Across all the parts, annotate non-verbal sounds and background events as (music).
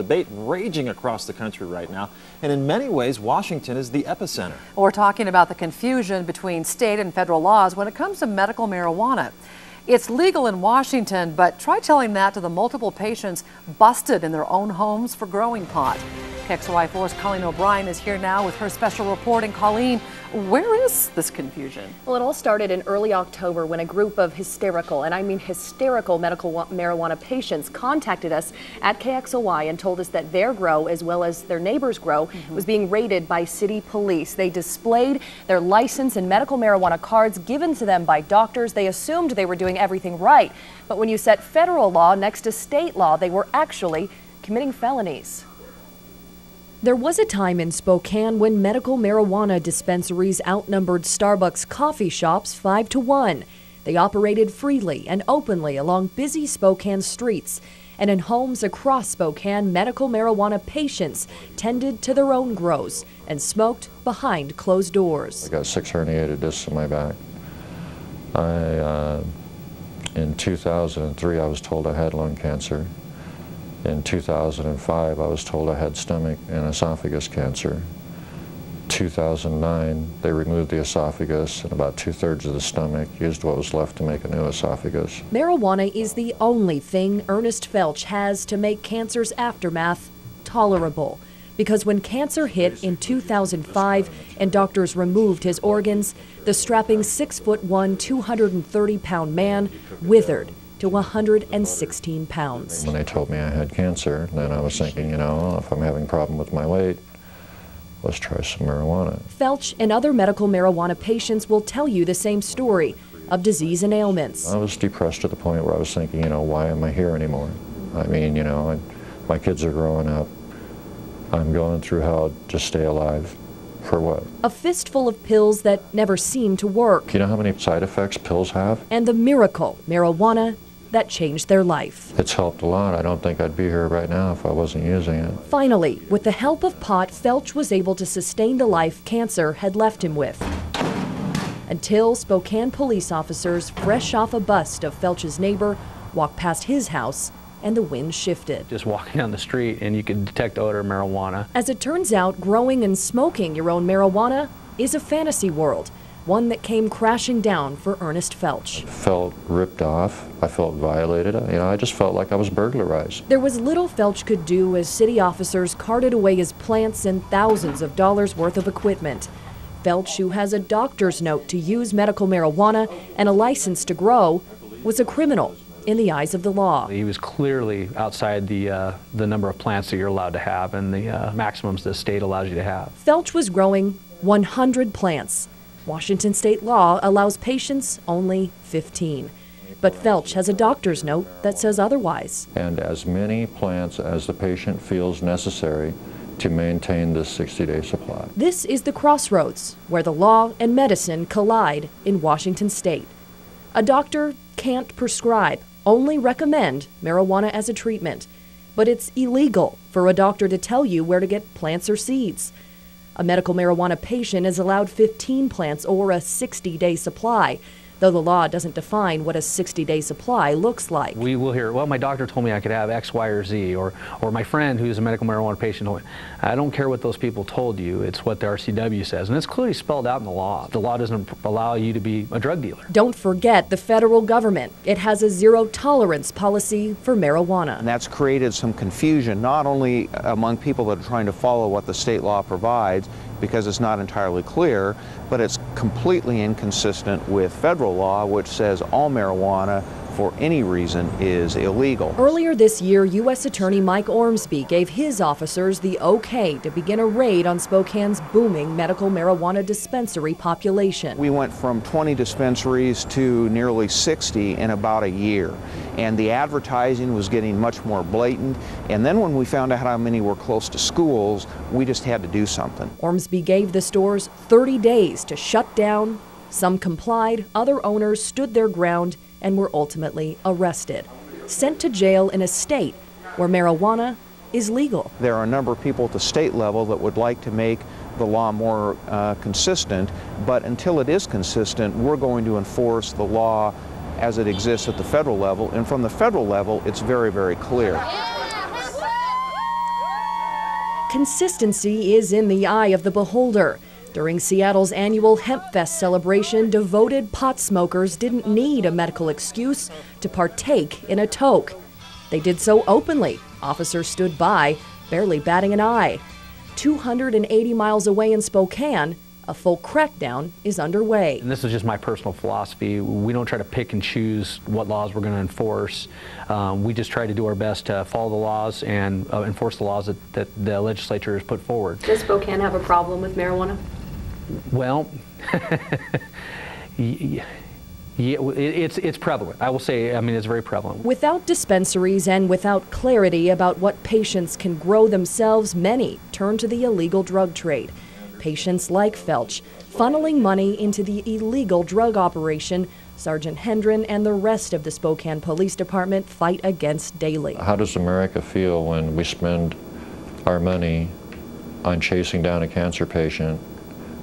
debate raging across the country right now, and in many ways, Washington is the epicenter. We're talking about the confusion between state and federal laws when it comes to medical marijuana. It's legal in Washington, but try telling that to the multiple patients busted in their own homes for growing pot. KXLY4's Colleen O'Brien is here now with her special report. And Colleen, where is this confusion? Well, it all started in early October when a group of hysterical, and I mean hysterical medical marijuana patients contacted us at KXLY and told us that their grow, as well as their neighbor's grow, mm -hmm. was being raided by city police. They displayed their license and medical marijuana cards given to them by doctors. They assumed they were doing everything right. But when you set federal law next to state law, they were actually committing felonies. There was a time in Spokane when medical marijuana dispensaries outnumbered Starbucks coffee shops 5 to 1. They operated freely and openly along busy Spokane streets. And in homes across Spokane, medical marijuana patients tended to their own grows and smoked behind closed doors. I got six herniated discs in my back. I, uh, in 2003, I was told I had lung cancer. In 2005, I was told I had stomach and esophagus cancer. 2009, they removed the esophagus and about two-thirds of the stomach, used what was left to make a new esophagus. Marijuana is the only thing Ernest Felch has to make cancer's aftermath tolerable. Because when cancer hit in 2005 and doctors removed his organs, the strapping 6 foot 1, 230 pound man withered to 116 pounds. When they told me I had cancer, then I was thinking, you know, if I'm having a problem with my weight, let's try some marijuana. Felch and other medical marijuana patients will tell you the same story of disease and ailments. I was depressed to the point where I was thinking, you know, why am I here anymore? I mean, you know, I, my kids are growing up. I'm going through hell to stay alive. For what? A fistful of pills that never seem to work. You know how many side effects pills have? And the miracle marijuana that changed their life. It's helped a lot. I don't think I'd be here right now if I wasn't using it. Finally, with the help of pot, Felch was able to sustain the life cancer had left him with. Until Spokane police officers, fresh off a bust of Felch's neighbor, walked past his house and the wind shifted. Just walking down the street and you could detect the odor of marijuana. As it turns out, growing and smoking your own marijuana is a fantasy world one that came crashing down for Ernest Felch. I felt ripped off. I felt violated. You know, I just felt like I was burglarized. There was little Felch could do as city officers carted away his plants and thousands of dollars worth of equipment. Felch, who has a doctor's note to use medical marijuana and a license to grow, was a criminal in the eyes of the law. He was clearly outside the, uh, the number of plants that you're allowed to have and the uh, maximums the state allows you to have. Felch was growing 100 plants Washington state law allows patients only 15. But Felch has a doctor's note that says otherwise. And as many plants as the patient feels necessary to maintain this 60-day supply. This is the crossroads where the law and medicine collide in Washington state. A doctor can't prescribe, only recommend marijuana as a treatment. But it's illegal for a doctor to tell you where to get plants or seeds. A medical marijuana patient is allowed 15 plants or a 60 day supply though the law doesn't define what a 60-day supply looks like. We will hear, well, my doctor told me I could have X, Y, or Z, or, or my friend who's a medical marijuana patient told me. I don't care what those people told you, it's what the RCW says, and it's clearly spelled out in the law. The law doesn't allow you to be a drug dealer. Don't forget the federal government. It has a zero tolerance policy for marijuana. And that's created some confusion, not only among people that are trying to follow what the state law provides, because it's not entirely clear, but it's completely inconsistent with federal law, which says all marijuana for any reason is illegal. Earlier this year, U.S. Attorney Mike Ormsby gave his officers the okay to begin a raid on Spokane's booming medical marijuana dispensary population. We went from 20 dispensaries to nearly 60 in about a year, and the advertising was getting much more blatant. And then when we found out how many were close to schools, we just had to do something. Ormsby gave the stores 30 days to shut down. Some complied, other owners stood their ground and were ultimately arrested, sent to jail in a state where marijuana is legal. There are a number of people at the state level that would like to make the law more uh, consistent, but until it is consistent, we're going to enforce the law as it exists at the federal level, and from the federal level, it's very, very clear. consistency is in the eye of the beholder. During Seattle's annual Hempfest celebration, devoted pot smokers didn't need a medical excuse to partake in a toke. They did so openly. Officers stood by, barely batting an eye. 280 miles away in Spokane, a full crackdown is underway. And this is just my personal philosophy. We don't try to pick and choose what laws we're going to enforce. Um, we just try to do our best to follow the laws and uh, enforce the laws that, that the legislature has put forward. Does Spokane have a problem with marijuana? Well, (laughs) y- y- yeah, it's, it's prevalent. I will say, I mean, it's very prevalent. Without dispensaries and without clarity about what patients can grow themselves, many turn to the illegal drug trade. Patients like Felch, funneling money into the illegal drug operation Sergeant Hendren and the rest of the Spokane Police Department fight against daily. How does America feel when we spend our money on chasing down a cancer patient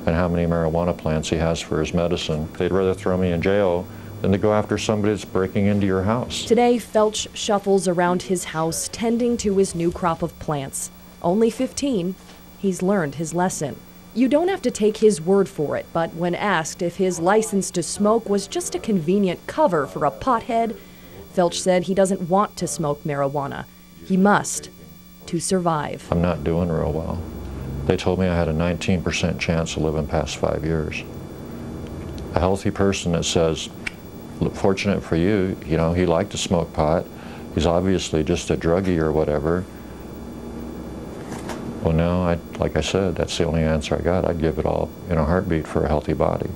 and how many marijuana plants he has for his medicine? They'd rather throw me in jail than to go after somebody that's breaking into your house. Today, Felch shuffles around his house, tending to his new crop of plants. Only 15, he's learned his lesson. You don't have to take his word for it, but when asked if his license to smoke was just a convenient cover for a pothead, Felch said he doesn't want to smoke marijuana. He must to survive. I'm not doing real well. They told me I had a 19% chance of living past five years. A healthy person that says, look, fortunate for you, you know, he liked to smoke pot. He's obviously just a druggie or whatever. Well, no, I, like I said, that's the only answer I got. I'd give it all in a heartbeat for a healthy body.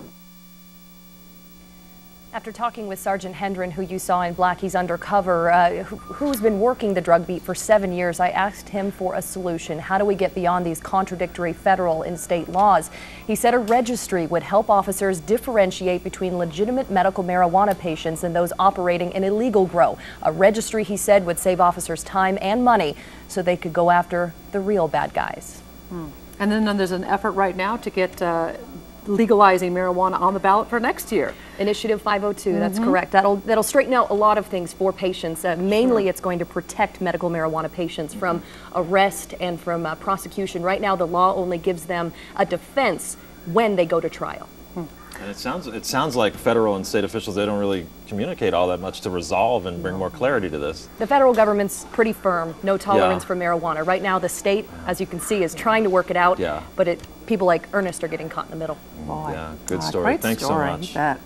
After talking with Sergeant Hendren, who you saw in black, he's undercover, uh, who, who's been working the drug beat for seven years, I asked him for a solution. How do we get beyond these contradictory federal and state laws? He said a registry would help officers differentiate between legitimate medical marijuana patients and those operating an illegal grow. A registry, he said, would save officers time and money so they could go after the real bad guys. And then there's an effort right now to get uh, legalizing marijuana on the ballot for next year. Initiative 502, that's correct. That'll that'll straighten out a lot of things for patients. Uh, mainly, it's going to protect medical marijuana patients from arrest and from uh, prosecution. Right now, the law only gives them a defense when they go to trial. And it sounds it sounds like federal and state officials they don't really communicate all that much to resolve and bring more clarity to this. The federal government's pretty firm, no tolerance Yeah. for marijuana. Right now, the state, as you can see, is trying to work it out. Yeah. But it, people like Ernest are getting caught in the middle. Boy. Yeah, good uh, story. Great Thanks so much. You bet.